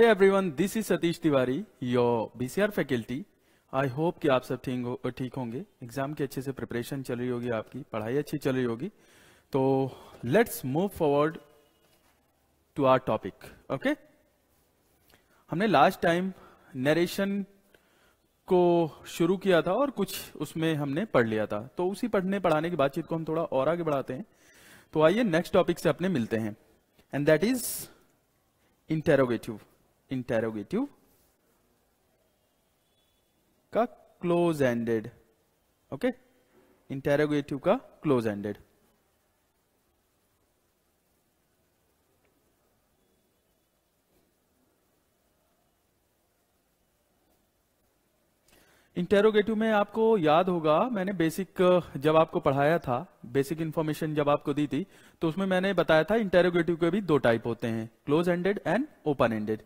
Hey everyone, this is Satish Tiwari your BCR faculty I hope कि आप सब ठीक हो, ठीक होंगे। एग्ज़ाम की अच्छे से प्रिपरेशन चल रही होगी आपकी पढ़ाई अच्छी चल रही होगी। तो let's move forward to our topic okay हमने लास्ट टाइम नरेशन को शुरू किया था और कुछ उसमें हमने पढ़ लिया था। तो उसी पढ़ने पढ़ाने की बातचीत को हम थोड़ा और आगे बढ़ाते हैं। तो आइए नेक्स्ट टॉपिक से अपने मिलते हैं and that is interrogative interrogative का क्लोज एंडेड ओके इंटेरोगेटिव का क्लोज एंडेड इंटेरोगेटिव में आपको याद होगा, मैंने बेसिक जब आपको पढ़ाया था बेसिक इंफॉर्मेशन जब आपको दी थी तो उसमें मैंने बताया था इंटेरोगेटिव के भी दो टाइप होते हैं close ended and open ended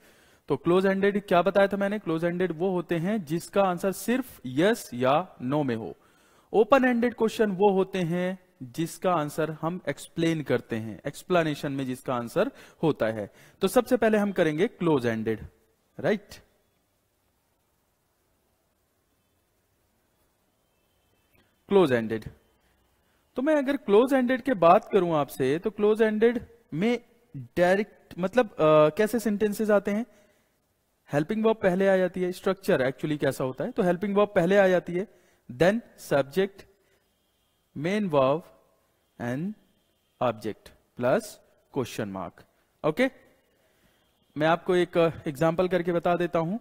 तो क्लोज एंडेड क्या बताया था मैंने? क्लोज एंडेड वो होते हैं जिसका आंसर सिर्फ़ यस या नो में हो। ओपन एंडेड क्वेश्चन वो होते हैं जिसका आंसर हम एक्सप्लेन करते हैं। एक्सप्लेनेशन में जिसका आंसर होता है। तो सबसे पहले हम करेंगे close ended right close ended तो मैं अगर क्लोज एंडेड के बात करूँ आपसे तो क्लोज एंडेड में डायरेक्ट मतलब आ, कैसे सेंटेंसेस आते हैं? हेल्पिंग वर्ब पहले आ जाती है स्ट्रक्चर एक्चुअली कैसा होता है? तो हेल्पिंग वर्ब पहले आ जाती है then subject main verb and object plus question mark okay मैं आपको एक एग्जांपल करके बता देता हूँ।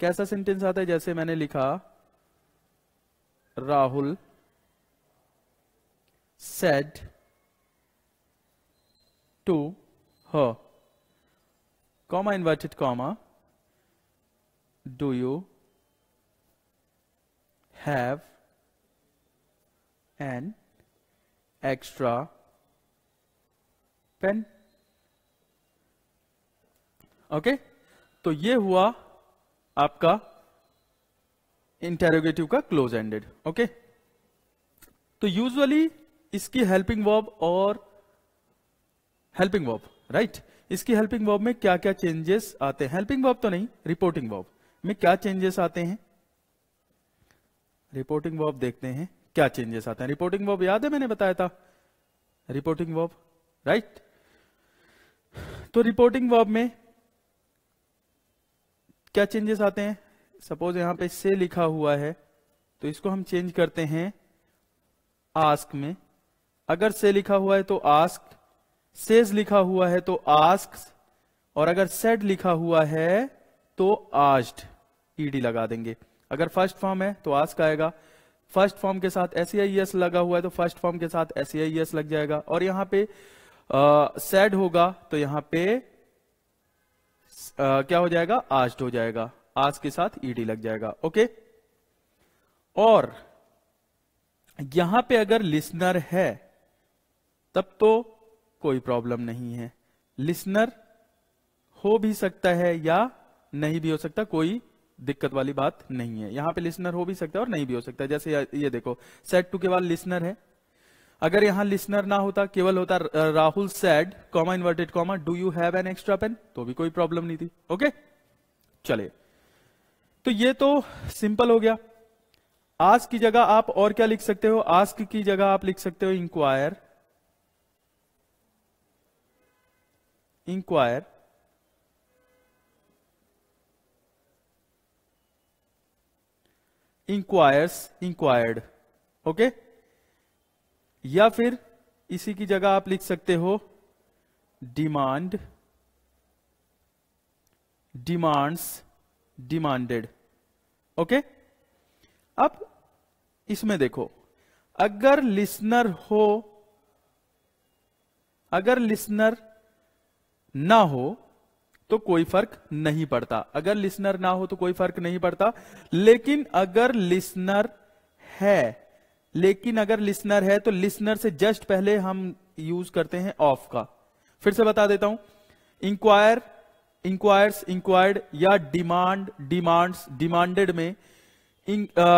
कैसा सेंटेंस आता है? जैसे मैंने लिखा, Rahul said to her comma inverted comma, do you have an extra pen? Okay okay? तो ये हुआ आपका इंटेरोगेटिव का क्लोज एंडेड ओके तो यूजुअली इसकी हेल्पिंग वर्ब और हेल्पिंग वर्ब राइट इसकी हेल्पिंग वर्ब में क्या क्या चेंजेस आते हैं? हेल्पिंग वर्ब तो नहीं रिपोर्टिंग वर्ब में क्या चेंजेस आते हैं? रिपोर्टिंग वर्ब देखते हैं, क्या चेंजेस आते हैं? रिपोर्टिंग वर्ब याद है मैंने बताया था? रिपोर्टिंग वर्ब राइट तो रिपोर्टिंग वर्ब में क्या चेंजेस आते हैं? सपोज़ यहाँ पे से लिखा हुआ है तो इसको हम चेंज करते हैं आस्क में। अगर से लिखा हुआ है तो आस्क सेज लिखा हुआ है तो आस्क और अगर सेड लिखा हुआ है तो आस्ट ईडी लगा देंगे। अगर फ़र्स्ट फॉर्म है तो आस्क आएगा। फ़र्स्ट फॉर्म के साथ एस आई एस लगा हुआ है तो फ़र्स्ट फॉर्म के साथ एस आई एस लग जाएगा। और यहाँ पे सेड होगा तो यहाँ पे आ, क्या हो जाएगा? आस्ट हो जाएगा। आज के साथ ईडी लग जाएगा। ओके और यहाँ पे अगर लिसनर है तब तो कोई प्रॉब्लम नहीं है। लिसनर हो भी सकता है या नहीं भी हो सकता, कोई दिक्कत वाली बात नहीं है। यहाँ पे लिसनर हो भी सकता है और नहीं भी हो सकता जैसे ये देखो, सेट टू के बाद लिसनर है। अगर यहाँ लिसनर ना होता, केवल होता Rahul said, comma inverted comma, do you have an extra pen? तो भी कोई प्रॉब्लम नहीं थी। ओके? चले तो ये तो सिंपल हो गया। आस्क की जगह आप और क्या लिख सकते हो? आस्क की जगह आप लिख सकते हो inquire. Inquire inquires inquired okay या फिर इसी की जगह आप लिख सकते हो डिमांड डिमांड्स डिमांडेड ओके अब इसमें देखो, अगर लिसनर हो, अगर लिसनर ना हो तो कोई फ़र्क नहीं पड़ता। अगर लिसनर ना हो तो कोई फ़र्क नहीं पड़ता। लेकिन अगर लिसनर है, लेकिन अगर लिसनर है तो लिसनर से जस्ट पहले हम यूज़ करते हैं ऑफ़ का। फिर से बता देता हूँ। इंक्वायर इंक्वायर्स इंक्वायर्ड या डिमांड डिमांड्स डिमांडेड में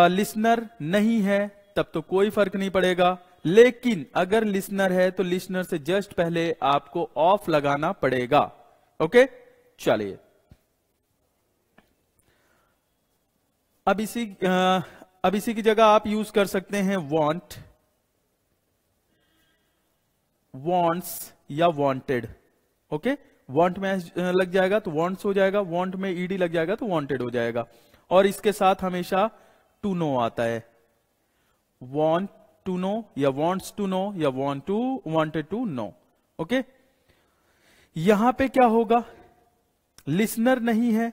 लिसनर नहीं है, तब तो कोई फ़र्क नहीं पड़ेगा। लेकिन अगर लिसनर है तो लिसनर से जस्ट पहले आपको ऑफ़ लगाना पड़ेगा। ओके? चलिए। अब इसी आ, अब इसी की जगह आप यूज़ कर सकते हैं वॉन्ट वॉन्ट्स या वॉन्टेड ओके? वॉन्ट में लग जाएगा तो वॉन्ट्स हो जाएगा वॉन्ट में ईडी लग जाएगा तो वॉन्टेड हो जाएगा। और इसके साथ हमेशा टू नो आता है। वॉन्ट टू नो या वॉन्ट्स टू नो या want to wanted to know okay यहाँ पे क्या होगा? लिसनर नहीं है,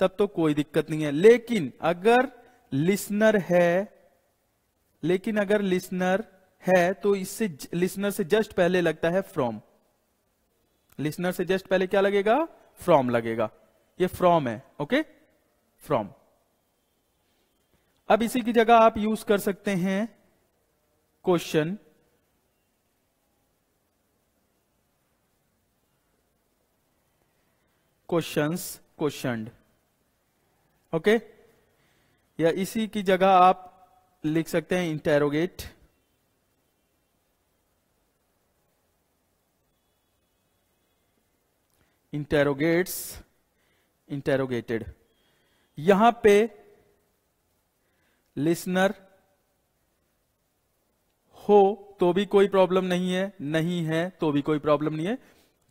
तब तो कोई दिक्कत नहीं है। लेकिन अगर लिसनर है, लेकिन अगर लिसनर है तो इससे लिसनर से जस्ट पहले लगता है फ्रॉम लिसनर से जस्ट पहले क्या लगेगा? फ्रॉम लगेगा। ये फ्रॉम है ओके फ्रॉम अब इसी की जगह आप यूज़ कर सकते हैं क्वेश्चन क्वेश्चंस क्वेश्चन ओके? या इसी की जगह आप लिख सकते हैं इंटेरोगेट इंटेरोगेट्स इंटेरोगेटेड यहाँ पे लिसनर हो तो भी कोई प्रॉब्लम नहीं है नहीं है तो भी कोई प्रॉब्लम नहीं है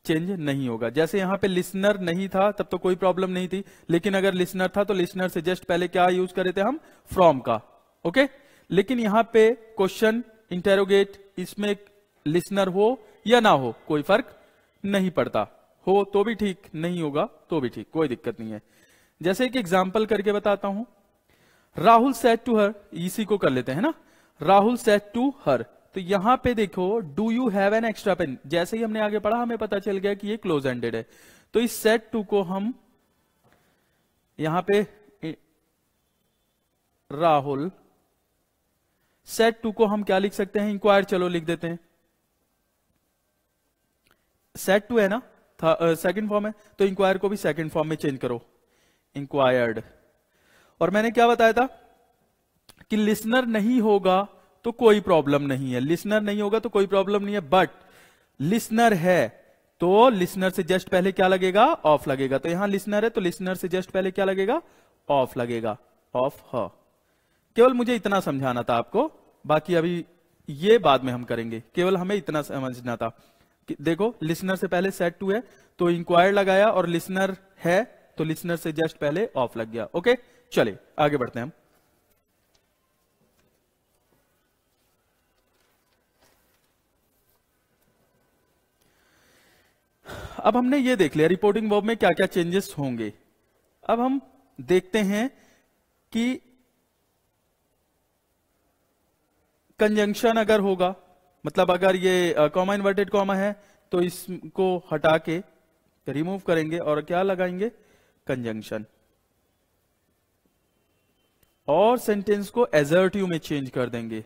चेंज नहीं होगा। जैसे यहाँ पे लिसनर नहीं था, तब तो कोई प्रॉब्लम नहीं थी। लेकिन अगर लिसनर था तो लिसनर से जस्ट पहले क्या यूज़ करे थे हम? फ्रॉम का ओके लेकिन यहाँ पे क्वेश्चन इंटेरोगेट इसमें लिसनर हो या ना हो, कोई फ़र्क नहीं पड़ता। हो तो भी ठीक, नहीं होगा तो भी ठीक, कोई दिक्कत नहीं है। जैसे एक एग्ज़ाम्पल करके बताता हूँ। राहुल सेट टू हर इसी को कर लेते हैं ना? राहुल सेट टू हर तो यहाँ पे देखो do you have an extra pen जैसे ही हमने आगे पढ़ा, हमें पता चल गया कि ये क्लोज एंडेड है। तो इस सेट टू को हम यहाँ पे राहुल सेट टू को हम क्या लिख सकते हैं? इंक्वायर चलो लिख देते हैं। सेट टू है ना? सेकंड फॉर्म है तो इंक्वायर को भी सेकंड फॉर्म में चेंज करो। इंक्वायर्ड और मैंने क्या बताया था? कि लिसनर नहीं होगा तो कोई प्रॉब्लम नहीं है। लिसनर नहीं होगा तो कोई प्रॉब्लम नहीं है बट लिसनर है तो लिसनर से जस्ट पहले क्या लगेगा? ऑफ़ लगेगा। तो यहाँ लिसनर है तो लिसनर से जस्ट पहले क्या लगेगा? ऑफ़ लगेगा। ऑफ़ ह केवल मुझे इतना समझाना था आपको। बाकी अभी ये बाद में हम करेंगे। केवल हमें इतना समझना था। कि देखो लिसनर से पहले सेट टू है तो इंक्वायर लगाया और लिसनर है तो लिसनर से जस्ट पहले ऑफ़ लग गया। ओके चले आगे बढ़ते हैं हम। अब हमने ये देख लिया रिपोर्टिंग वर्ब में क्या क्या चेंजेस होंगे। अब हम देखते हैं कि कंजंक्शन अगर होगा मतलब अगर ये कॉमा इन्वर्टेड कॉमा है तो इसको हटा के रिमूव करेंगे और क्या लगाएँगे? कंजंक्शन और सेंटेंस को एजर्टिव में चेंज कर देंगे।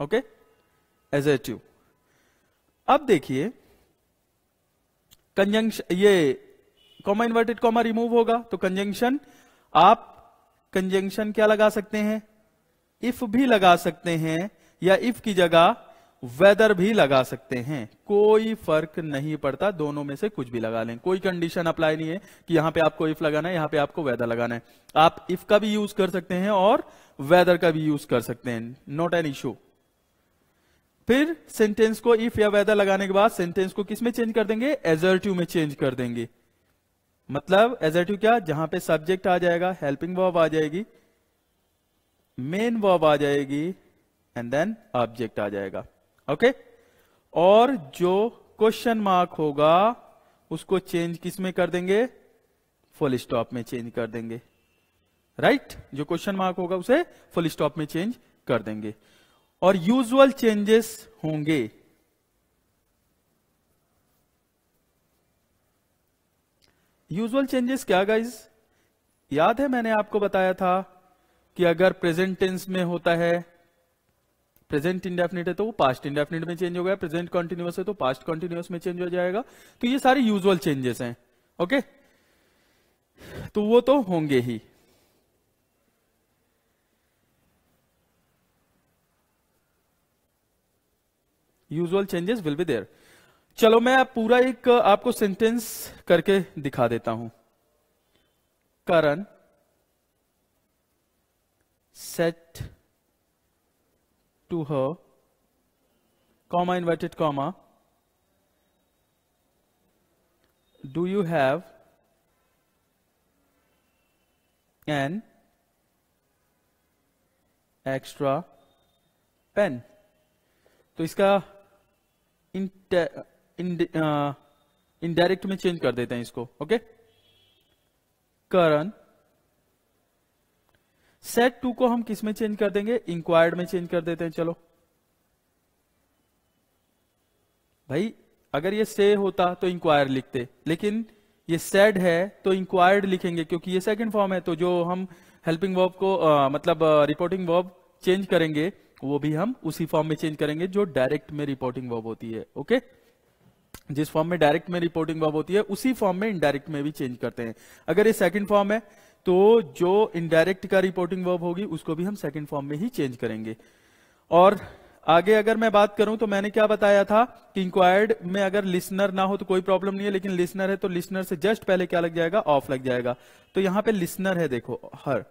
ओके एजर्टिव अब देखिए कंजंक्शन ये कॉमा इन्वर्टेड कॉमा रिमूव होगा तो कंजंक्शन आप कंजंक्शन क्या लगा सकते हैं? इफ़ भी लगा सकते हैं, या इफ़ की जगह वेदर भी लगा सकते हैं। कोई फ़र्क नहीं पड़ता, दोनों में से कुछ भी लगा लें। कोई कंडीशन अप्लाई नहीं है कि यहाँ पे आपको इफ़ लगाना है, यहाँ पे आपको वेदर लगाना है। आप इफ़ का भी यूज़ कर सकते हैं और वेदर का भी यूज़ कर सकते हैं। नॉट एन इशू फिर सेंटेंस को इफ़ या वेदर लगाने के बाद सेंटेंस को किसमें चेंज कर देंगे? एजर्टिव में चेंज कर देंगे। मतलब एजर्टिव क्या? जहाँ पे सब्जेक्ट आ जाएगा हेल्पिंग वर्ब आ जाएगी मेन वर्ब आ जाएगी एंड देन ऑब्जेक्ट आ जाएगा। ओके और जो क्वेश्चन मार्क होगा, उसको चेंज किसमें कर देंगे? फुल स्टॉप में चेंज कर देंगे। Right right? जो क्वेश्चन मार्क होगा, उसे फुल स्टॉप में चेंज कर देंगे। और यूजुअल चेंजेस होंगे। यूजुअल चेंजेस क्या गाइज़ याद है मैंने आपको बताया था कि अगर प्रेजेंट टेंस में होता है प्रेजेंट इंडेफिनिट है तो वो पास्ट इंडेफिनिट में चेंज हो गया प्रेजेंट कॉन्टिन्यूस है तो पास्ट कॉन्टिन्यूस में चेंज हो जाएगा। तो ये सारे यूजुअल चेंजेस हैं ओके तो वो तो होंगे ही। Usual changes will be there चलो मैं पूरा एक, आपको सेंटेंस करके दिखा देता हूँ। Karan said to her inverted comma do you have an extra pen तो इसका इनडायरेक्ट में चेंज कर देते हैं इसको ओके करण सेट टू को हम किसमें चेंज कर देंगे? इंक्वायर्ड में चेंज कर देते हैं चलो। भाई अगर ये से होता तो इंक्वायर लिखते लेकिन ये सेड है तो इंक्वायर्ड लिखेंगे क्योंकि ये सेकंड फॉर्म है तो जो हम हेल्पिंग वर्ब को आ, मतलब रिपोर्टिंग वर्ब चेंज करेंगे वो भी हम उसी फॉर्म में चेंज करेंगे जो डायरेक्ट में रिपोर्टिंग वर्ब होती है ओके जिस फॉर्म में डायरेक्ट में रिपोर्टिंग वर्ब होती है, उसी फॉर्म में इनडायरेक्ट में भी चेंज करते हैं। अगर ये सेकंड फॉर्म है तो जो इनडायरेक्ट का रिपोर्टिंग वर्ब होगी, उसको भी हम सेकंड फॉर्म में ही चेंज करेंगे। और आगे अगर मैं बात करूँ तो मैंने क्या बताया था कि इंक्वायर्ड में अगर लिसनर ना हो तो कोई प्रॉब्लम नहीं है, लेकिन लिसनर है तो लिसनर से जस्ट पहले क्या लग जाएगा? ऑफ़ लग जाएगा। तो यहाँ पे लिसनर है, देखो, हर।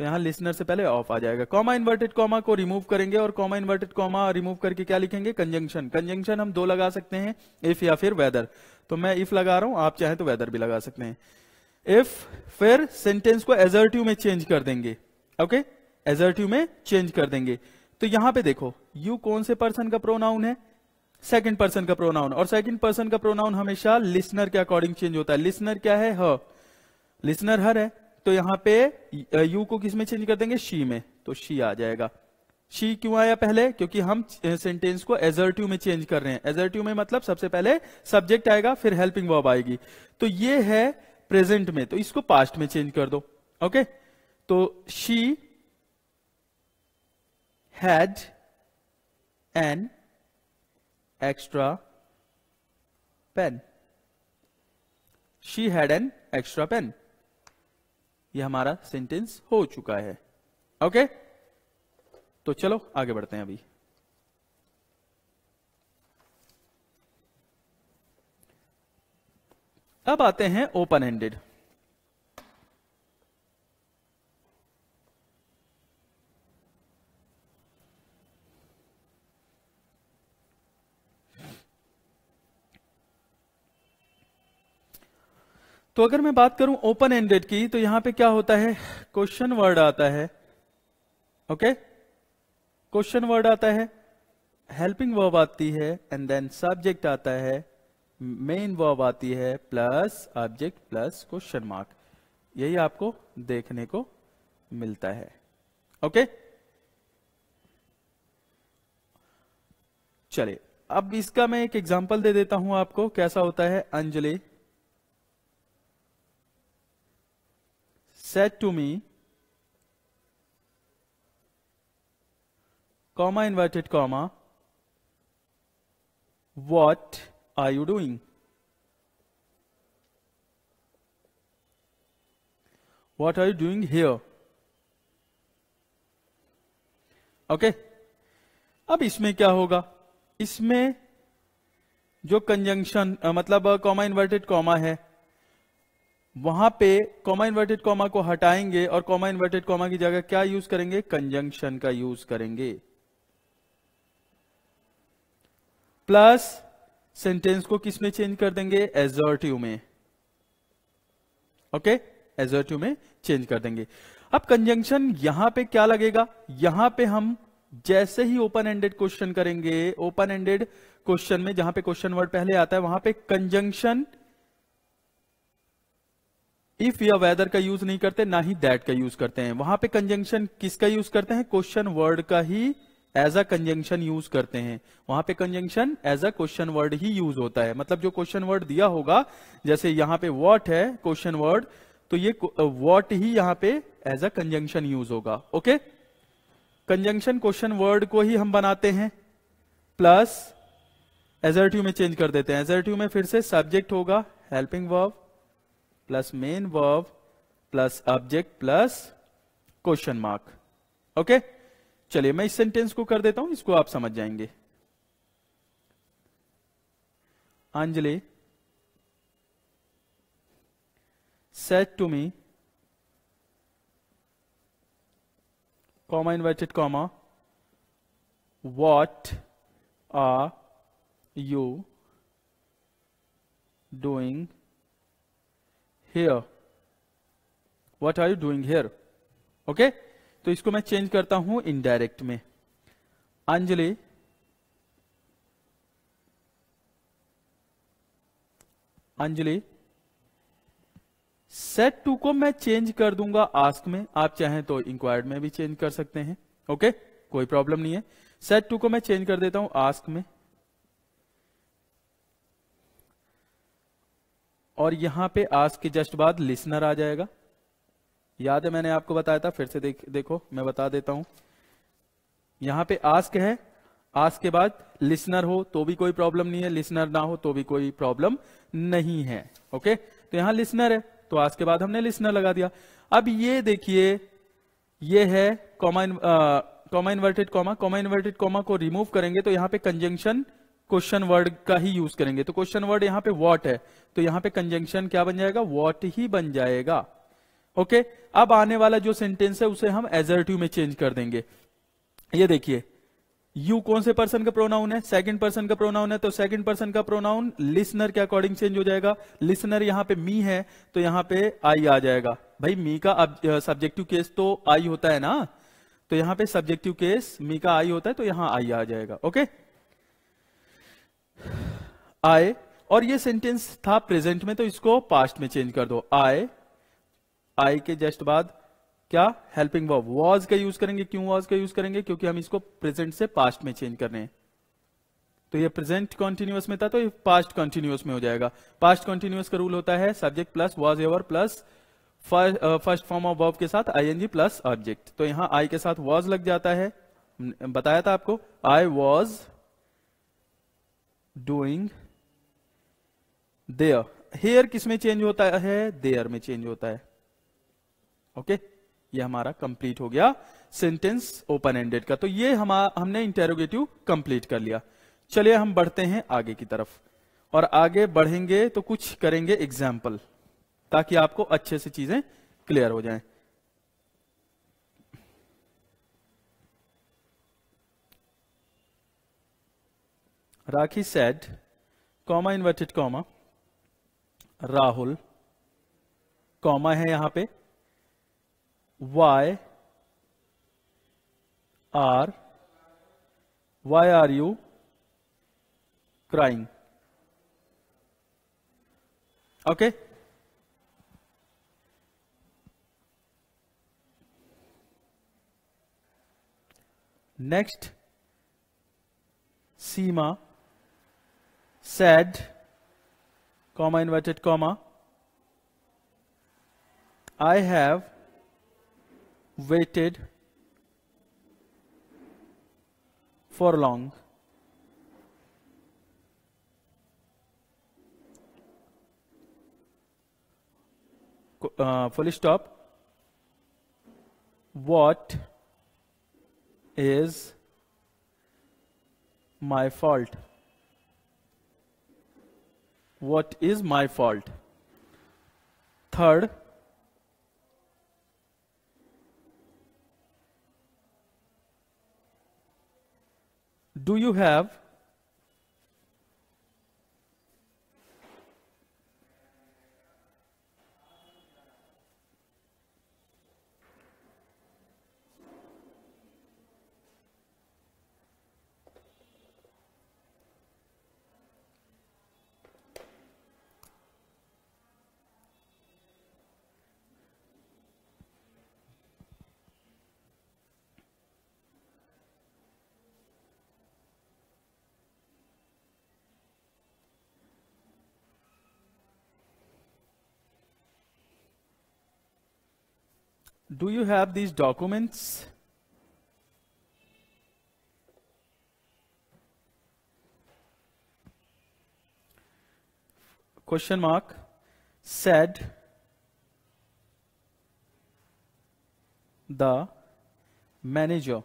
तो यहाँ लिसनर से पहले ऑफ़ आ जाएगा। कॉमा इन्वर्टेड कॉमा को रिमूव करेंगे और कॉमा इन्वर्टेड कॉमा रिमूव करके क्या लिखेंगे? कंजंक्शन कंजंक्शन हम दो लगा सकते हैं इफ़ या फिर वेदर तो मैं इफ़ लगा रहा हूँ, आप चाहें तो वेदर भी लगा सकते हैं। इफ़ फिर सेंटेंस को एजर्टिव में चेंज कर देंगे। ओके एजर्टिव में चेंज कर देंगे। तो यहाँ पे देखो यू कौन से पर्सन का प्रोनाउन है? सेकंड पर्सन का प्रोनाउन और सेकंड पर्सन का प्रोनाउन हमेशा लिसनर के अकॉर्डिंग चेंज होता है। लिसनर क्या है? ह लिसनर हर है। तो यहाँ पे यू को किसमें चेंज कर देंगे? शी में। तो शी आ जाएगा। शी क्यों आया पहले? क्योंकि हम सेंटेंस को एजर्टिव में चेंज कर रहे हैं। एजर्टिव में मतलब सबसे पहले सब्जेक्ट आएगा, फिर हेल्पिंग वर्ब आएगी। तो ये है प्रेजेंट में। तो इसको पास्ट में चेंज कर दो। ओके तो she had an extra pen she had an extra pen ये हमारा सेंटेंस हो चुका है। ओके तो चलो, आगे बढ़ते हैं अभी। अब आते हैं ओपन एंडेड तो अगर मैं बात करूँ ओपन एंडेड की तो यहाँ पे क्या होता है? क्वेश्चन वर्ड आता है। ओके क्वेश्चन वर्ड आता है। हेल्पिंग वर्ब आती है एंड देन सब्जेक्ट आता है। मेन वर्ब आती है plus object plus question mark यही आपको देखने को मिलता है। ओके चलिए, अब इसका मैं एक एग्जांपल दे देता हूँ आपको। कैसा होता है? Anjali. Said to me, comma inverted comma, what are you doing? What are you doing here? Okay okay? अब इसमें क्या होगा इसमें जो कंजंक्शन मतलब कॉमा इन्वर्टेड कॉमा है वहाँ पे कॉमा इन्वर्टेड कॉमा को हटाएँगे और कॉमा इन्वर्टेड कॉमा की जगह क्या यूज़ करेंगे? कंजंक्शन का यूज़ करेंगे। प्लस सेंटेंस को किसमें चेंज कर देंगे? एजर्टिव में। ओके एजर्टिव में चेंज कर देंगे। अब कंजंक्शन यहाँ पे क्या लगेगा? यहाँ पे हम जैसे ही ओपन एंडेड क्वेश्चन करेंगे ओपन एंडेड क्वेश्चन में जहाँ पे क्वेश्चन वर्ड पहले आता है, वहाँ पे कंजंक्शन इफ़ या वेदर का यूज़ नहीं करते, ना ही दैट का यूज़ करते हैं। वहाँ पे कंजंक्शन किसका यूज़ करते हैं? क्वेश्चन वर्ड का ही एज अ कंजंक्शन यूज़ करते हैं। वहाँ पे conjunction as a question word he use होता है। मतलब जो क्वेश्चन वर्ड दिया होगा, जैसे यहाँ पे वॉट है क्वेश्चन वर्ड तो ये वॉट ही यहाँ पे एज अ कंजंक्शन यूज़ होगा। ओके कंजंक्शन क्वेश्चन वर्ड को ही हम बनाते हैं। प्लस एजर्टिव में चेंज कर देते हैं। एजर्टिव में फिर से सब्जेक्ट होगा helping verb plus main verb plus object plus question mark okay चलिए मैं इस सेंटेंस को कर देता हूँ, इसको आप समझ जाएँगे। Anjali, said to me, comma inverted comma, what are you doing here. What are you doing here? Okay okay? तो इसको मैं चेंज करता हूँ इनडायरेक्ट में। अंजलि। अंजलि। सेट टू को मैं चेंज कर दूँगा आस्क में। आप चाहें तो इंक्वायर्ड में भी चेंज कर सकते हैं। Okay okay? कोई प्रॉब्लम नहीं है। सेट टू को मैं चेंज कर देता हूँ आस्क में। और यहाँ पे आस्क के जस्ट बाद लिसनर आ जाएगा। याद है मैंने आपको बताया था, फिर से देख, देखो, मैं बता देता हूँ। यहाँ पे आस्क है, आस्क के बाद लिसनर हो तो भी कोई प्रॉब्लम नहीं है, लिसनर ना हो तो भी कोई प्रॉब्लम नहीं है, ओके? तो यहाँ लिसनर है तो आस्क के बाद हमने लिसनर लगा दिया। अब ये देखिए, ये है comma comma inverted comma comma inverted comma को रिमूव करेंगे तो यहाँ पे कंजंक्शन क्वेश्चन वर्ड का ही यूज़ करेंगे। तो क्वेश्चन वर्ड यहाँ पे वॉट है। तो यहाँ पे कंजंक्शन क्या बन जाएगा? वॉट ही बन जाएगा। ओके? अब आने वाला जो सेंटेंस है, उसे हम एजर्टिव में चेंज कर देंगे। ये देखिए। यू कौन से पर्सन का प्रोनाउन है? सेकंड पर्सन का प्रोनाउन है तो सेकंड पर्सन का प्रोनाउन लिसनर के अकॉर्डिंग चेंज हो जाएगा। लिसनर यहाँ पे मी है तो यहाँ पे आई आ जाएगा। भाई मी का सब्जेक्टिव केस तो आई होता है ना? तो यहाँ पे सब्जेक्टिव केस मी का आई होता है तो यहाँ आई आ जाएगा। ओके? आए, और ये सेंटेंस था प्रेजेंट में तो इसको पास्ट में चेंज कर दो। आए आई के जस्ट बाद क्या? हेल्पिंग वर्ब वॉज़ का यूज़ करेंगे, क्यों वॉज़ का यूज़ करेंगे? क्योंकि हम इसको प्रेजेंट से पास्ट में चेंज कर रहे हैं। तो ये प्रेजेंट कॉन्टिन्यूस में था तो ये पास्ट कॉन्टिन्यूस में हो जाएगा। पास्ट कॉन्टिन्यूस का रूल होता है subject plus was were plus first form of verb के साथ आईएनजी प्लस ऑब्जेक्ट तो यहाँ आई के साथ वॉज़ लग जाता है। बताया था आपको? I was doing there here किसमें चेंज होता है? देयर में चेंज होता है। Okay okay? ये हमारा कंप्लीट हो गया सेंटेंस ओपन एंडेड का। तो ये हम, हमने इंटेरोगेटिव कंप्लीट कर लिया। चलिए हम बढ़ते हैं आगे की तरफ़। और आगे बढ़ेंगे तो कुछ करेंगे एग्ज़ाम्पल ताकि आपको अच्छे से चीज़ें क्लियर हो जाएँ। Rakhi said comma inverted comma Rahul comma है यहाँ पे why are why are you crying okay next Seema said comma inverted comma I have waited for long. Uh, full stop. What is my fault? What is my fault? Third, do you have Do you have these documents? Question mark said the manager.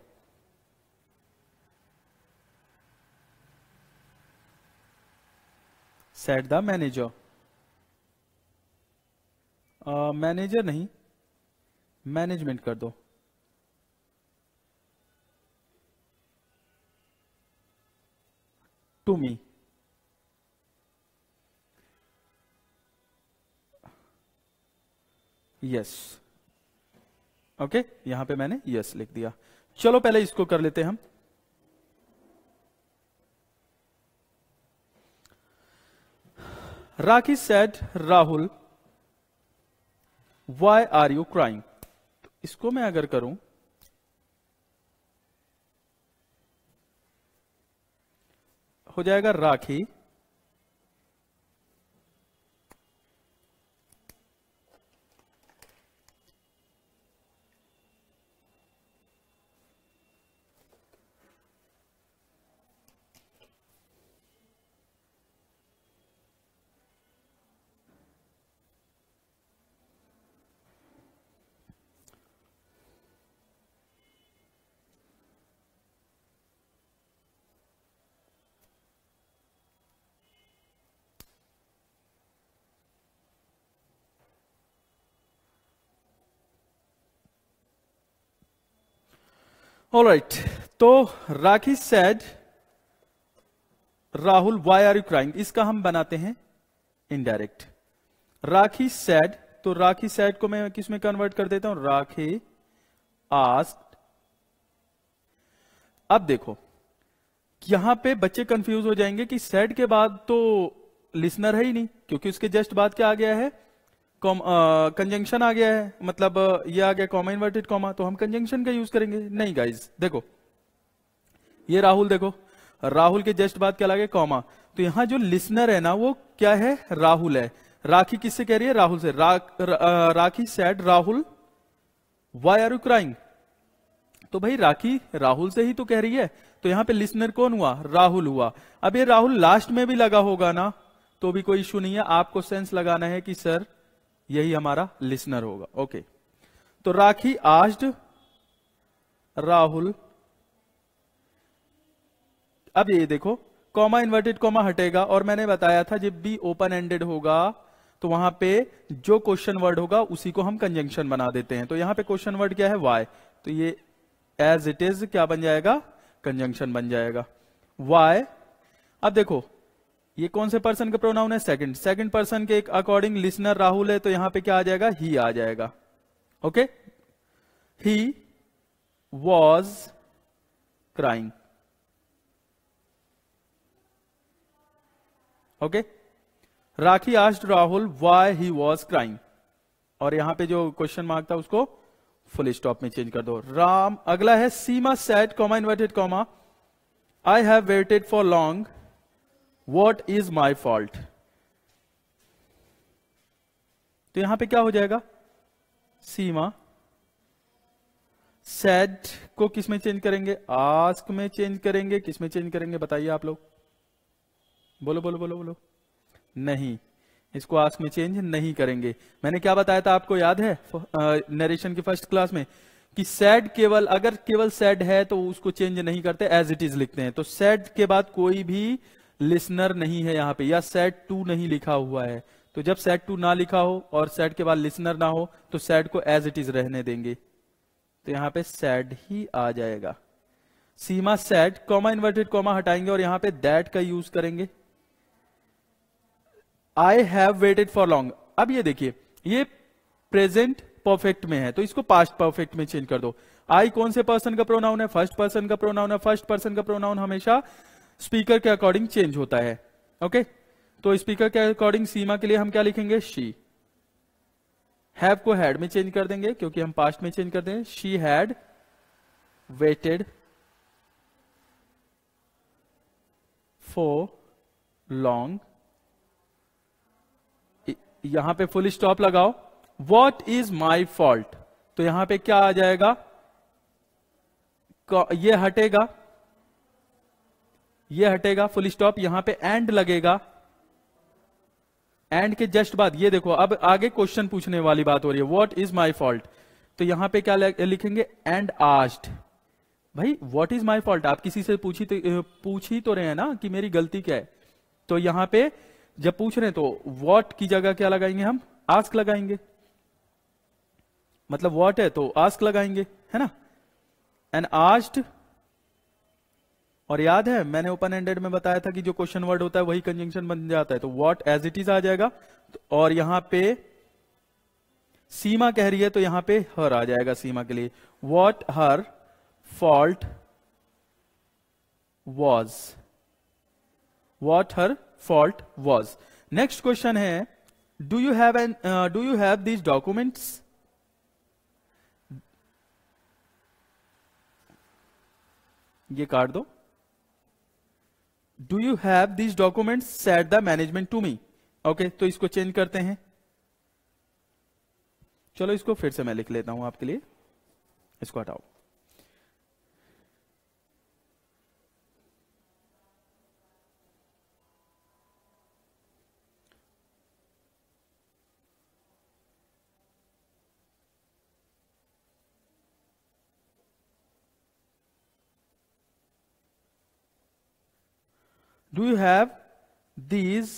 Said the manager. Uh, manager नहीं management कर दो। To me. Yes. Okay, यहाँ पे मैंने yes yes लिख दिया। चलो पहले इसको कर लेते हैं हम। Rakhi said Rahul why are you crying इसको मैं अगर करूँ हो जाएगा राखी। ऑल राइट तो Rakhi said Rahul why are you crying इसका हम बनाते हैं इनडायरेक्ट राखी सेड तो राखी सेड को मैं किसमें कन्वर्ट कर देता हूँ? राखी आस्ट अब देखो, यहाँ पे बच्चे कंफ्यूज हो जाएँगे कि सेड के बाद तो लिसनर है ही नहीं, क्योंकि उसके जस्ट बाद क्या आ गया है? कंजंक्शन आ गया है। मतलब ये आ गया कॉमा इन्वर्टेड कॉमा तो हम कंजंक्शन का यूज़ करेंगे। नहीं गाइज़ देखो। ये राहुल देखो। राहुल के जस्ट बाद क्या लगे कॉमा तो यहाँ जो लिसनर है ना वो क्या है? राहुल है। राखी किससे कह रही है? राहुल से। रा, रा, Rakhi said Rahul. Why are you crying तो भाई राखी राहुल से ही तो कह रही है। तो यहाँ पे लिसनर कौन हुआ? राहुल हुआ। अब ये राहुल लास्ट में भी लगा होगा ना तो भी कोई इश्यू नहीं है। आपको सेंस लगाना है कि सर यही हमारा लिसनर होगा। ओके। तो राखी आज्ड राहुल। अब ये देखो, कॉमा इन्वर्टेड, कॉमा हटेगा, और मैंने बताया था जब भी ओपन एंडेड होगा तो वहाँ पे जो क्वेश्चन वर्ड होगा, उसी को हम कंजंक्शन बना देते हैं। तो यहाँ पे क्वेश्चन वर्ड क्या है? वाई तो ये एज इट इज़ क्या बन जाएगा? कंजंक्शन बन जाएगा। वाई अब देखो ये कौन से पर्सन का प्रोनाउन है? सेकंड सेकंड पर्सन के अकॉर्डिंग लिसनर राहुल है तो यहाँ पे क्या आ जाएगा? ही आ जाएगा. Okay he was crying okay Rakhi asked Rahul why he was crying और यहाँ पे जो क्वेश्चन मार्क था, उसको फुल स्टॉप में चेंज कर दो. राम, अगला है Seema said comma inverted comma I have waited for long what is my fault तो यहाँ पे क्या हो जाएगा? सीमा सेड को किसमें चेंज करेंगे? आस्क में चेंज करेंगे। किसमें चेंज करेंगे? बताइए आप लोग। बोलो बोलो बोलो बोलो। नहीं। इसको आस्क में चेंज नहीं करेंगे। मैंने क्या बताया था आपको याद है? नरेशन की फ़र्स्ट क्लास में कि सेड केवल, अगर केवल सेड है तो उसको चेंज नहीं करते एज इट इज़ लिखते हैं। तो सेड के बाद कोई भी लिसनर नहीं है यहाँ पे, या सेट टू नहीं लिखा हुआ है। तो जब सेट टू ना लिखा हो और सेट के बाद लिसनर ना हो तो सेट को एज इट इज़ रहने देंगे। तो यहाँ पे सेड ही आ जाएगा। Seema said comma inverted comma हटाएँगे और यहाँ पे दैट का यूज़ करेंगे। I have waited for long अब ये देखिए, ये प्रेजेंट परफेक्ट में है तो इसको पास्ट परफेक्ट में चेंज कर दो। आई कौन से पर्सन का प्रोनाउन है? फ़र्स्ट पर्सन का प्रोनाउन है। फ़र्स्ट पर्सन का प्रोनाउन हमेशा स्पीकर के अकॉर्डिंग चेंज होता है, ओके? तो स्पीकर के अकॉर्डिंग सीमा के लिए हम क्या लिखेंगे? शी। हैव को हैड में चेंज कर देंगे, क्योंकि हम पास्ट में चेंज कर देंगे she had waited for long. यहाँ पे फुल स्टॉप लगाओ। What is my fault? तो यहाँ पे क्या आ जाएगा? ये हटेगा। ये हटेगा फुल स्टॉप यहाँ पे एंड लगेगा। एंड के जस्ट बाद, ये देखो, अब आगे क्वेश्चन पूछने वाली बात हो रही है व्हाट इज़ माई फॉल्ट तो यहाँ पे क्या लिखेंगे एंड आस्ट भाई व्हाट इज़ माई फॉल्ट आप किसी से पूछी तो पूछ ही तो रहे हैं ना कि मेरी गलती क्या है? तो यहाँ पे जब पूछ रहे हैं तो वॉट की जगह क्या लगाएँगे हम? आस्क लगाएँगे। मतलब वॉट है तो आस्क लगाएँगे, है ना? एंड आस्ट और याद है, मैंने ओपन एंडेड में बताया था कि जो क्वेश्चन वर्ड होता है वही कंजंक्शन बन जाता है। तो वॉट एज इट इज़ आ जाएगा और यहाँ पे सीमा कह रही है तो यहाँ पे हर आ जाएगा सीमा के लिए। What her fault was what her fault was next question है do you have an do you have these documents ये काट दो। Do you have this document said the management to me okay तो इसको चेंज करते हैं। चलो इसको फिर से मैं लिख लेता हूँ आपके लिए। इसको हटाओ। Do you have these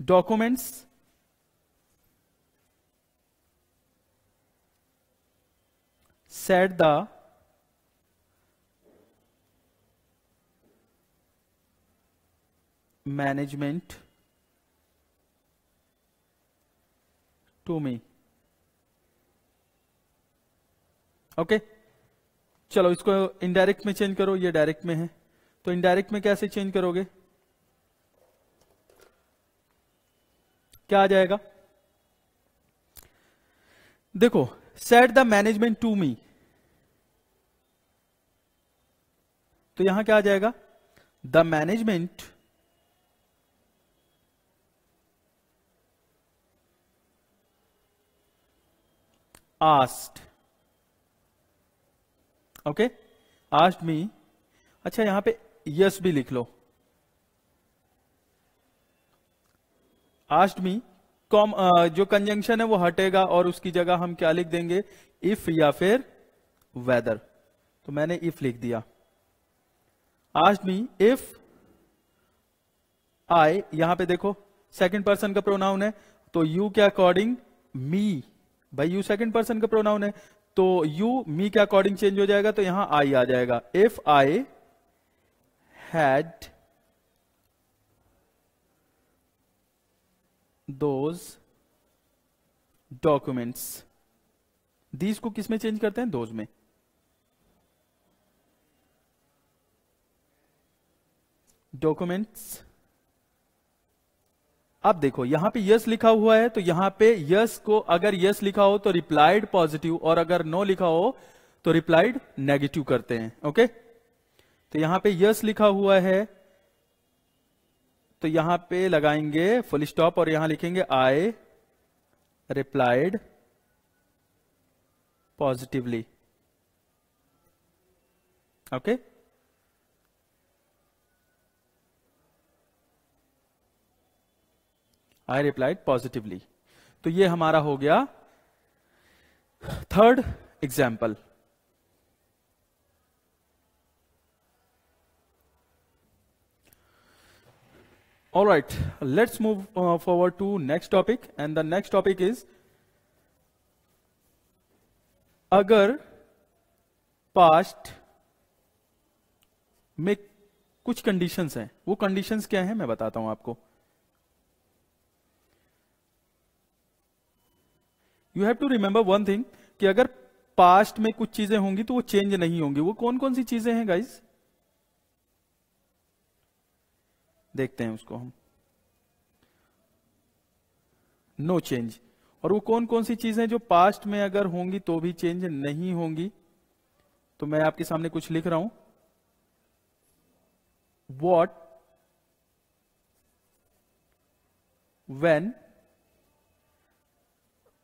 documents said the management to me okay okay? चलो इसको इनडायरेक्ट में चेंज करो ये डायरेक्ट में है तो इनडायरेक्ट में कैसे चेंज करोगे क्या आ जाएगा? देखो said the management to me तो यहाँ क्या आ जाएगा? The management asked okay asked me अच्छा यहाँ पे यस yes भी लिख लो। आस्ट मी कॉम जो कंजंक्शन है वो हटेगा और उसकी जगह हम क्या लिख देंगे? इफ़ या फिर वेदर तो मैंने इफ़ लिख दिया। आस्ट मी इफ़ आई यहाँ पे देखो सेकंड पर्सन का प्रोनाउन है तो यू के अकॉर्डिंग मी भाई यू सेकंड पर्सन का प्रोनाउन है तो यू मी के अकॉर्डिंग चेंज हो जाएगा तो यहाँ आई आ जाएगा। If I had those documents these को किसमें चेंज करते हैं? दोज में. डॉक्यूमेंट्स अब देखो, यहाँ पे यस लिखा हुआ है तो यहाँ पे यस को अगर यस लिखा हो तो रिप्लाइड पॉजिटिव और अगर नो लिखा हो तो रिप्लाइड नेगेटिव करते हैं ओके तो यहाँ पे यस लिखा हुआ है तो यहाँ पे लगाएँगे फुल स्टॉप और यहाँ लिखेंगे I replied positively okay I replied positively तो ये हमारा हो गया third example All right, let's move uh, forward to next topic and the next topic is अगर पास्ट में कुछ कंडीशंस हैं वो कंडीशंस क्या हैं मैं बताता हूँ आपको। You have to remember one thing कि अगर पास्ट में कुछ चीज़ें होंगी तो वो चेंज नहीं होंगी। वो कौन कौन सी चीज़ें हैं गाइज़ देखते हैं उसको हम। नो चेंज और वो कौन कौन सी चीज़ें जो पास्ट में अगर होंगी तो भी चेंज नहीं होंगी? तो मैं आपके सामने कुछ लिख रहा हूँ। What when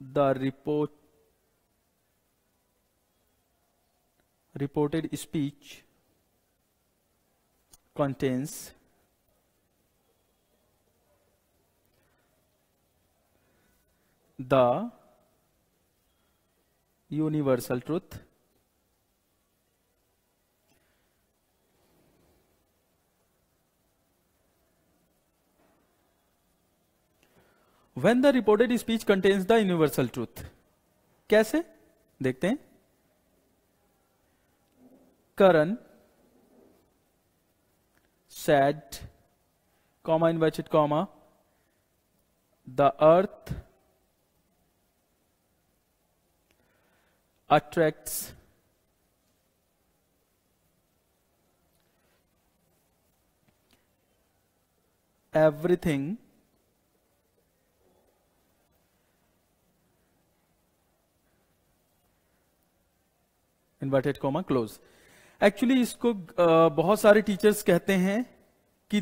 the report reported speech contains the universal truth when the reported speech contains the universal truth कैसे देखते हैं Karan said comma inverted comma the earth attracts everything inverted comma close actually इसको बहुत सारे teachers कहते हैं कि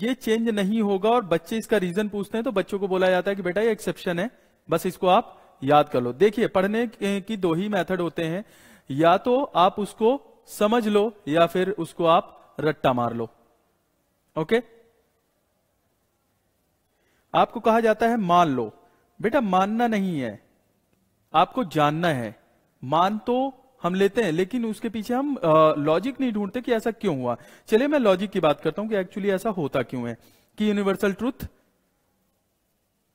ये चेंज नहीं होगा और बच्चे इसका रीजन पूछते हैं तो बच्चों को बोला जाता है कि बेटा ये एक्सेप्शन है, बस इसको आप याद कर लो। देखिए, पढ़ने की दो ही मेथड होते हैं। या तो आप उसको समझ लो, या फिर उसको आप रट्टा मार लो। ओके? आपको कहा जाता है, मान लो। बेटा, मानना नहीं है। आपको जानना है। मान तो हम लेते हैं, लेकिन उसके पीछे हम लॉजिक नहीं ढूंढते कि ऐसा क्यों हुआ। चलिए, मैं लॉजिक की बात करता हूँ कि एक्चुअली ऐसा होता क्यों है। कि यूनिवर्सल ट्रूथ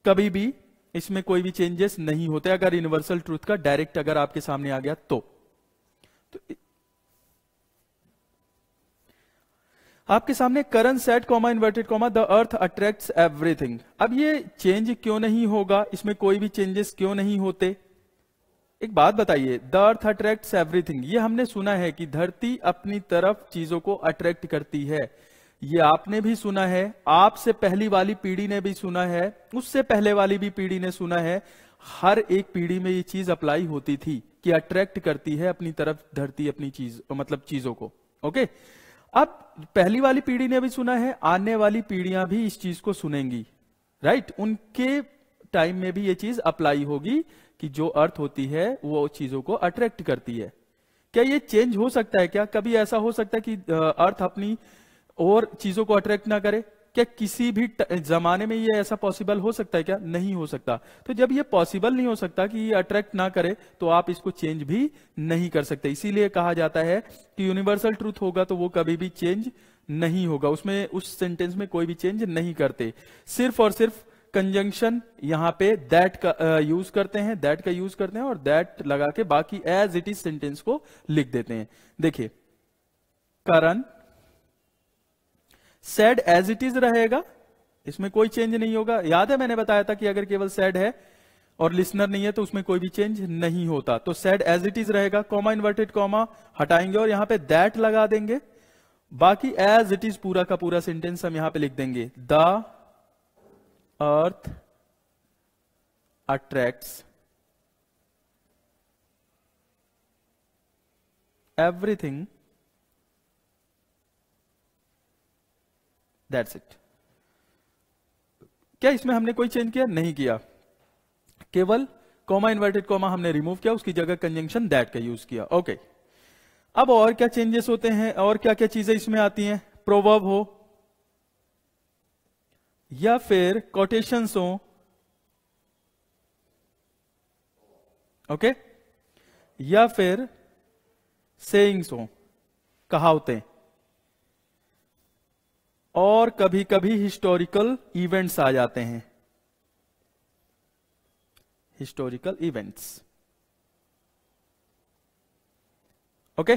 कभी भी इसमें कोई भी चेंजेस नहीं होते। अगर यूनिवर्सल ट्रूथ का डायरेक्ट अगर आपके सामने आ गया तो, तो आपके सामने Karan said comma inverted comma the earth attracts everything अब ये चेंज क्यों नहीं होगा? इसमें कोई भी चेंजेस क्यों नहीं होते? एक बात बताइए द अर्थ अट्रैक्ट्स एवरीथिंग ये हमने सुना है कि धरती अपनी तरफ़ चीज़ों को अट्रैक्ट करती है। ये आपने भी सुना है, आपसे पहली वाली पीढ़ी ने भी सुना है, उससे पहले वाली भी पीढ़ी ने सुना है। हर एक पीढ़ी में ये चीज़ अप्लाई होती थी कि अट्रैक्ट करती है अपनी तरफ़ धरती, अपनी चीज़ मतलब चीज़ों को। ओके? अब पहली वाली पीढ़ी ने भी सुना है, आने वाली पीढ़ियाँ भी इस चीज़ को सुनेंगी। राइट? उनके टाइम में भी ये चीज़ अप्लाई होगी कि जो अर्थ होती है, वो चीज़ों को अट्रैक्ट करती है। क्या ये चेंज हो सकता है क्या? कभी ऐसा हो सकता है कि अर्थ अपनी और चीज़ों को अट्रैक्ट ना करे? क्या किसी भी जमाने में ये ऐसा पॉसिबल हो सकता है क्या? नहीं हो सकता। तो जब ये पॉसिबल नहीं हो सकता कि ये अट्रैक्ट ना करे तो आप इसको चेंज भी नहीं कर सकते। इसीलिए कहा जाता है कि यूनिवर्सल ट्रूथ होगा तो वो कभी भी चेंज नहीं होगा। उसमें, उस सेंटेंस में कोई भी चेंज नहीं करते। सिर्फ़ और सिर्फ़ कंजंक्शन यहाँ पे दैट का यूज़ करते हैं दैट का यूज़ करते हैं और दैट लगा के बाकी एज इट इज़ सेंटेंस को लिख देते हैं। देखिए Karan said as it is रहेगा, इसमें कोई चेंज नहीं होगा। याद है मैंने बताया था कि अगर केवल सैड है और लिसनर नहीं है तो उसमें कोई भी चेंज नहीं होता। तो सैड एज इट इज़ रहेगा कॉमा इन्वर्टेड कॉमा हटाएँगे और यहाँ पे दैट लगा देंगे। बाकी एज इट इज़ पूरा का पूरा सेंटेंस हम यहाँ पे लिख देंगे। The earth attracts everything that's it क्या इसमें हमने कोई चेंज किया? नहीं किया। केवल कॉमा इन्वर्टेड कॉमा हमने रिमूव किया, उसकी जगह कंजंक्शन दैट का यूज़ किया। ओके अब और क्या चेंजेस होते हैं? और क्या क्या चीज़ें इसमें आती हैं? प्रोवर्ब हो, या फिर कोटेशन हो। ओके या फिर सेइंग्स हो, कहावतें। और कभी कभी हिस्टोरिकल इवेंट्स आ जाते हैं। हिस्टोरिकल इवेंट्स ओके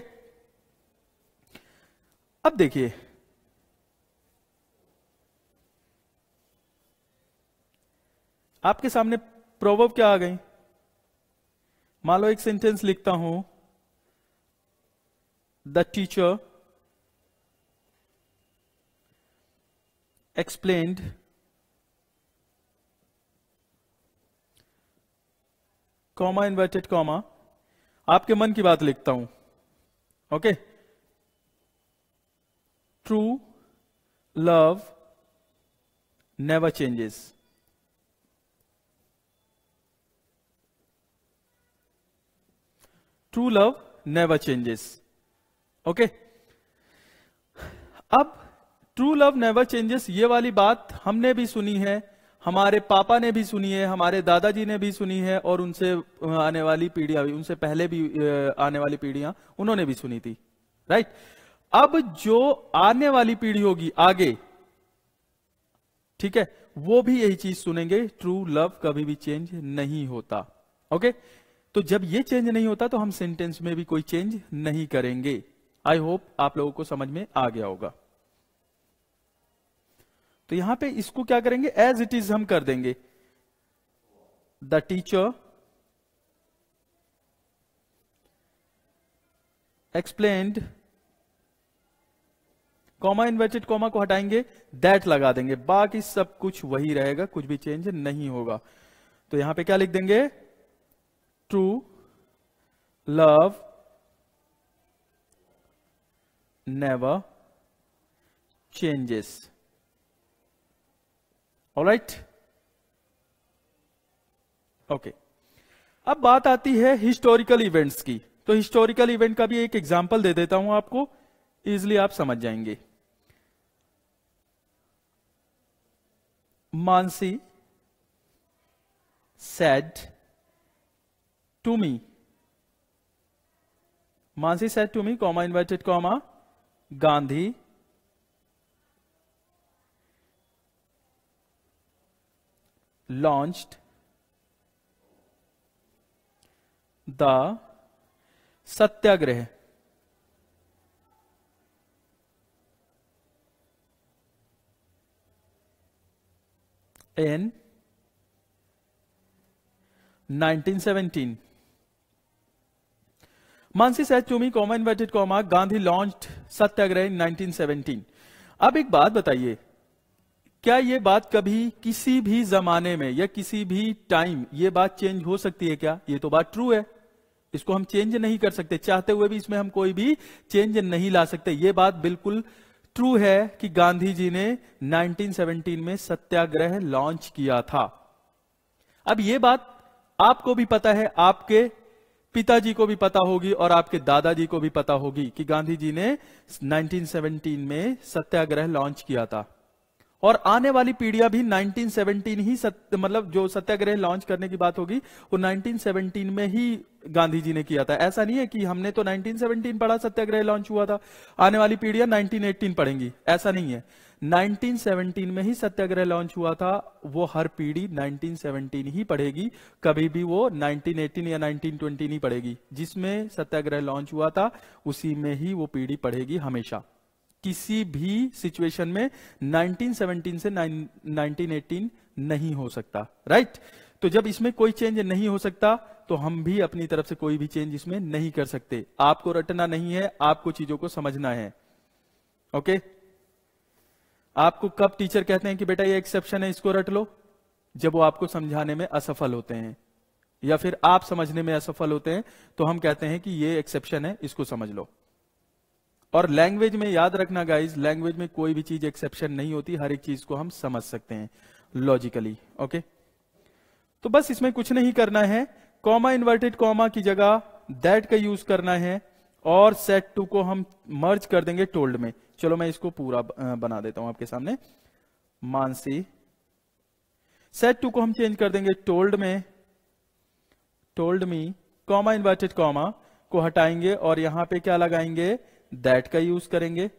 अब देखिए। आपके सामने प्रोवर्ब क्या आ गई? मान लो एक सेंटेंस लिखता हूँ। The teacher explained comma inverted comma आपके मन की बात लिखता हूँ okay true love never changes true love never changes okay अब ट्रू लव नेवर चेंजेस ये वाली बात हमने भी सुनी है, हमारे पापा ने भी सुनी है, हमारे दादाजी ने भी सुनी है और उनसे आने वाली पीढ़ियाँ उनसे पहले भी आने वाली पीढ़ियाँ, उन्होंने भी सुनी थी। राइट अब जो आने वाली पीढ़ी होगी आगे, ठीक है, वो भी यही चीज़ सुनेंगे ट्रू लव कभी भी चेंज नहीं होता। ओके तो जब ये चेंज नहीं होता तो हम सेंटेंस में भी कोई चेंज नहीं करेंगे। आई होप आप लोगों को समझ में आ गया होगा। तो यहाँ पे इसको क्या करेंगे? एज इट इज़ हम कर देंगे। The teacher explained comma inverted comma को हटाएँगे दैट लगा देंगे। बाकी सब कुछ वही रहेगा, कुछ भी चेंज नहीं होगा। तो यहाँ पे क्या लिख देंगे? True love never changes right okay अब बात आती है हिस्टोरिकल इवेंट्स की। तो हिस्टोरिकल इवेंट का भी एक एग्ज़ाम्पल दे देता हूँ आपको। इजिली आप समझ जाएँगे। Mansi said to me Mansi said to me comma inverted comma Gandhi launched the satyagraha in 1917 Mansi said to me comma inverted comma Gandhi launch satyagraha in 1917 अब एक बात बताइए क्या ये बात कभी किसी भी जमाने में या किसी भी टाइम ये बात चेंज हो सकती है क्या? ये तो बात ट्रू है। इसको हम चेंज नहीं कर सकते। चाहते हुए भी इसमें हम कोई भी चेंज नहीं ला सकते। ये बात बिल्कुल ट्रू है कि गांधी जी ने 1917 में सत्याग्रह लॉन्च किया था। अब यह बात आपको भी पता है, आपके पिताजी को भी पता होगी और आपके दादाजी को भी पता होगी कि गांधी जी ने 1917 में सत्याग्रह लॉन्च किया था। और आने वाली पीढ़ियाँ भी 1917 ही सत्य मतलब जो सत्याग्रह लॉन्च करने की बात होगी, वो 1917 में ही गांधी जी ने किया था। ऐसा नहीं है कि हमने तो 1917 पढ़ा, सत्याग्रह लॉन्च हुआ था। आने वाली पीढ़ियाँ 1918 पढ़ेंगी। ऐसा नहीं है। 1917 में ही सत्याग्रह लॉन्च हुआ था, वो हर पीढ़ी 1917 ही पढ़ेगी। कभी भी वो 1918 या 1920 नहीं पढ़ेगी। जिसमें सत्याग्रह लॉन्च हुआ था, उसी में ही वो पीढ़ी पढ़ेगी हमेशा। किसी भी सिचुएशन में 1917 से 1918 नहीं हो सकता राइट तो जब इसमें कोई चेंज नहीं हो सकता तो हम भी अपनी तरफ़ से कोई भी चेंज इसमें नहीं कर सकते। आपको रटना नहीं है, आपको चीज़ों को समझना है ओके आपको कब टीचर कहते हैं कि बेटा ये एक्सेप्शन है, इसको रट लो? जब वो आपको समझाने में असफल होते हैं, या फिर आप समझने में असफल होते हैं तो हम कहते हैं कि ये एक्सेप्शन है, इसको समझ लो। और लैंग्वेज में याद रखना गाइज़ लैंग्वेज में कोई भी चीज़ एक्सेप्शन नहीं होती, हर एक चीज़ को हम समझ सकते हैं लॉजिकली ओके तो बस इसमें कुछ नहीं करना है। कॉमा इन्वर्टेड कॉमा की जगह दैट का यूज़ करना है और सेट टू को हम मर्ज कर देंगे टोल्ड में। चलो मैं इसको पूरा बना देता हूँ आपके सामने। मानसी सेट टू को हम चेंज कर देंगे टोल्ड में। Told me comma inverted comma को हटाएँगे और यहाँ पे क्या लगाएँगे? दैट का यूज़ करेंगे।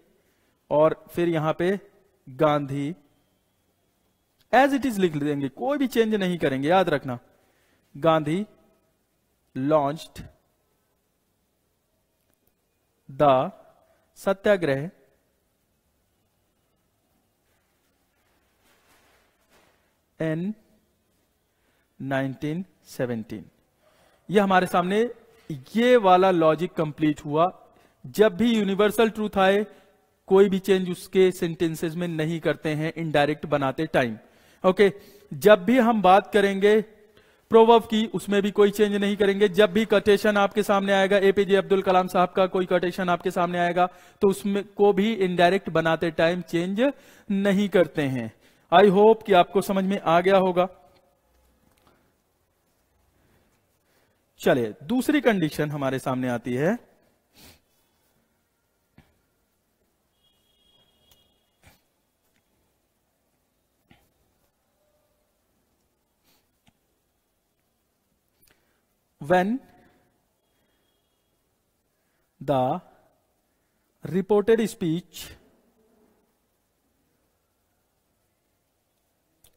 और फिर यहाँ पे गांधी एज इट इज़ लिख देंगे, कोई भी चेंज नहीं करेंगे, याद रखना। Gandhi launched the satyagraha. In 1917 यह हमारे सामने ये वाला लॉजिक कंप्लीट हुआ। जब भी यूनिवर्सल ट्रूथ आए, कोई भी चेंज उसके सेंटेंसेस में नहीं करते हैं इनडायरेक्ट बनाते टाइम ओके जब भी हम बात करेंगे प्रोवर्ब की, उसमें भी कोई चेंज नहीं करेंगे. जब भी कटेशन आपके सामने आएगा एपीजे अब्दुल कलाम साहब का कोई कटेशन आपके सामने आएगा तो उसमें, को भी इनडायरेक्ट बनाते टाइम चेंज नहीं करते हैं. आई होप कि आपको समझ में आ गया होगा. चलिए, दूसरी कंडीशन हमारे सामने आती है. when the reported speech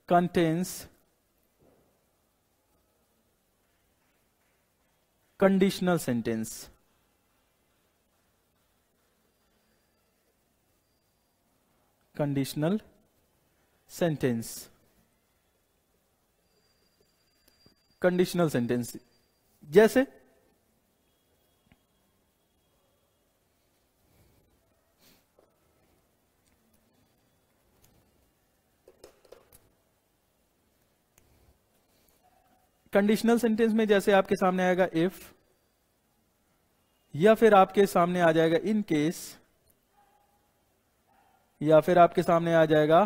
contains conditional sentence. Conditional sentence. Conditional sentence. जैसे? कंडीशनल सेंटेंस में जैसे आपके सामने आएगा इफ़ या फिर आपके सामने आ जाएगा इन केस या फिर आपके सामने आ जाएगा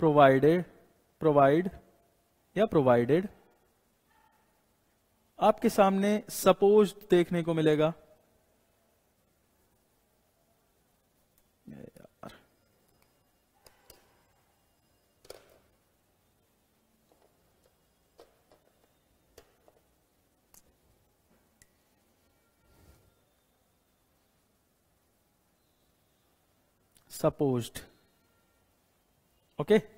प्रोवाइडेड प्रोवाइड या प्रोवाइडेड आपके सामने सपोज़ देखने को मिलेगा। supposed okay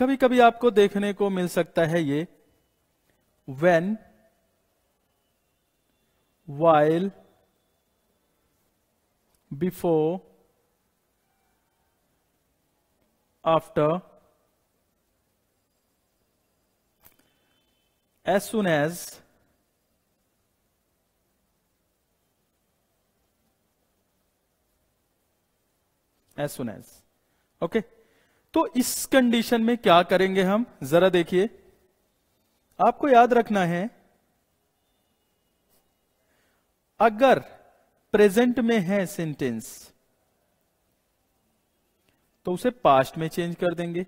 कभी कभी आपको देखने को मिल सकता है ये when while before after as soon as as soon as okay okay. तो इस कंडीशन में क्या करेंगे हम? जरा देखिए। आपको याद रखना है, अगर प्रेजेंट में है सेंटेंस तो उसे पास्ट में चेंज कर देंगे।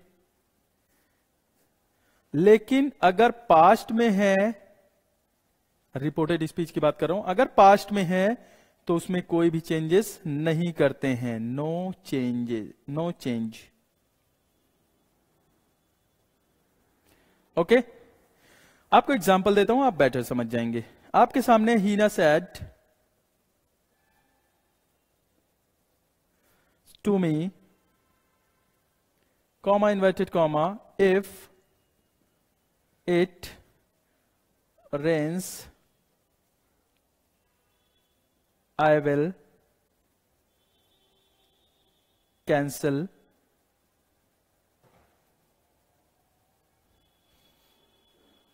लेकिन अगर पास्ट में है रिपोर्टेड स्पीच की बात कर रहा हूँ, अगर पास्ट में है तो उसमें कोई भी चेंजेस नहीं करते हैं। No changes no change okay आपको एग्जांपल देता हूँ, आप बेटर समझ जाएँगे। आपके सामने Heena said to me comma inverted comma if it rains, I will cancel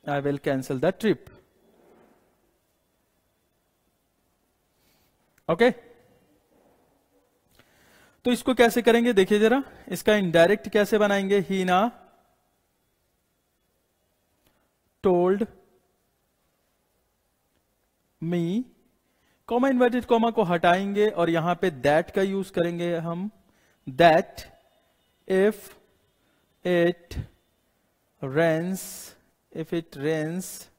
I will cancel the trip. Okay okay? तो इसको कैसे करेंगे? देखिए जरा। इसका इनडायरेक्ट कैसे बनाएँगे? ही ना told me comma inverted comma को हटाएँगे और यहाँ पे दैट का यूज़ करेंगे हम। That if it rains if it rains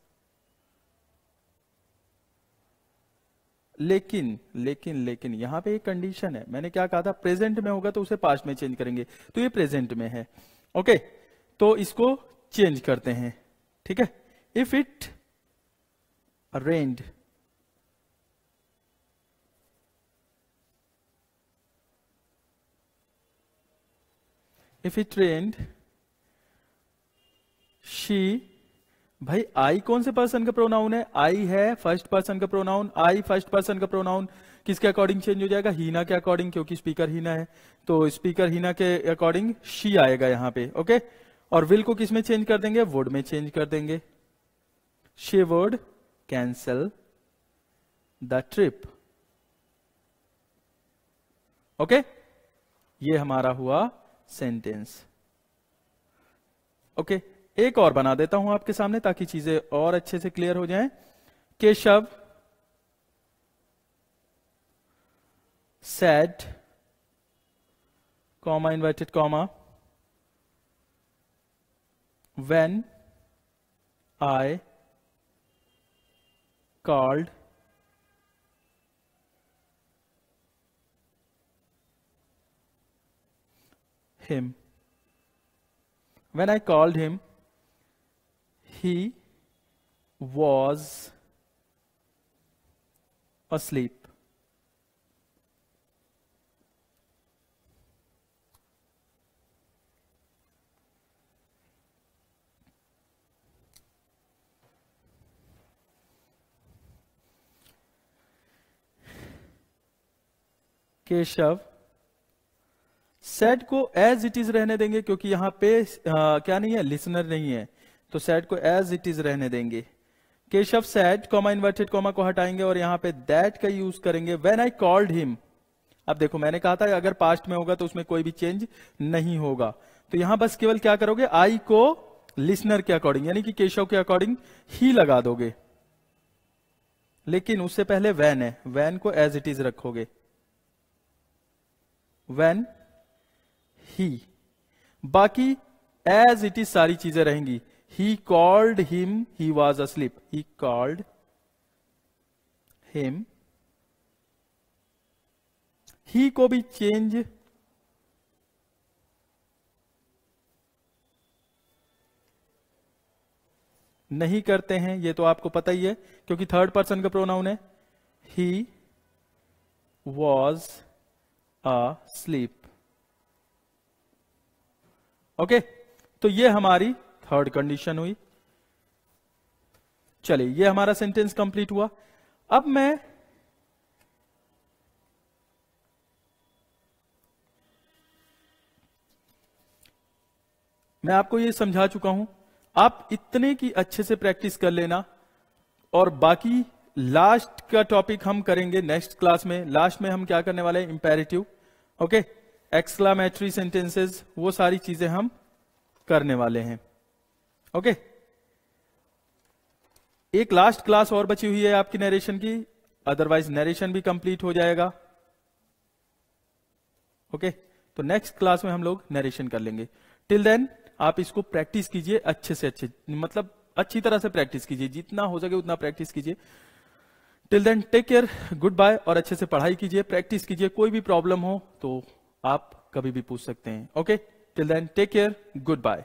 लेकिन लेकिन लेकिन, यहाँ पे एक कंडीशन है। मैंने क्या कहा था? प्रेजेंट में होगा तो उसे पास्ट में चेंज करेंगे। तो ये प्रेजेंट में है। ओके तो इसको चेंज करते हैं। ठीक है? If it rained if it rained she भाई आई कौन से पर्सन का प्रोनाउन है? आई है फ़र्स्ट पर्सन का प्रोनाउन आई फ़र्स्ट पर्सन का प्रोनाउन किसके अकॉर्डिंग चेंज हो जाएगा? हीना के अकॉर्डिंग क्योंकि स्पीकर हीना है। तो स्पीकर हीना के अकॉर्डिंग शी आएगा यहाँ पे ओके और विल को किसमें चेंज कर देंगे? वुड में चेंज कर देंगे। She would cancel the trip okay ये हमारा हुआ सेंटेंस ओके okay? एक और बना देता हूँ आपके सामने ताकि चीज़ें और अच्छे से क्लियर हो जाएँ Keshav said comma inverted comma when I called him. When I called him, he was asleep. Keshav said को एज इट इज़ रहने देंगे क्योंकि यहाँ पे आ, क्या नहीं है लिसनर नहीं है तो सेट को एज इट इज़ रहने देंगे। Keshav said comma inverted comma को हटाएँगे और यहाँ पे दैट का यूज़ करेंगे। वेन आई कॉल्ड हिम अब देखो, मैंने कहा था, अगर पास्ट में होगा तो उसमें कोई भी चेंज नहीं होगा। तो यहाँ बस केवल क्या करोगे? आई को लिसनर के अकॉर्डिंग यानी कि केशव के अकॉर्डिंग ही लगा दोगे। लेकिन उससे पहले वैन है। वैन को एज इट इज़ रखोगे। वैन ही बाकी एज इट इज़ सारी चीज़ें रहेंगी। He called him he was asleep he called him he को भी चेंज नहीं करते हैं, ये तो आपको पता ही है, क्योंकि थर्ड पर्सन का प्रोनाउन है। He was asleep okay तो ये हमारी थर्ड कंडीशन हुई। चलिए, ये हमारा सेंटेंस कंप्लीट हुआ। अब मैं मैं आपको ये समझा चुका हूँ। आप इतने की अच्छे से प्रैक्टिस कर लेना और बाकी लास्ट का टॉपिक हम करेंगे नेक्स्ट क्लास में। लास्ट में हम क्या करने वाले हैं? इंपेरेटिव ओके एक्सक्लामेटरी सेंटेंसेस वो सारी चीज़ें हम करने वाले हैं। ओके एक लास्ट क्लास और बची हुई है आपकी नरेशन की. अदरवाइज़ नरेशन भी कंप्लीट हो जाएगा. ओके तो नेक्स्ट क्लास में हम लोग नरेशन कर लेंगे. टिल देन आप इसको प्रैक्टिस कीजिए अच्छे से अच्छे. मतलब अच्छी तरह से प्रैक्टिस कीजिए. जितना हो सके उतना प्रैक्टिस कीजिए. Till then take care goodbye और अच्छे से पढ़ाई कीजिए प्रैक्टिस कीजिए. कोई भी प्रॉब्लम हो तो आप कभी भी पूछ सकते हैं. Okay till then take care goodbye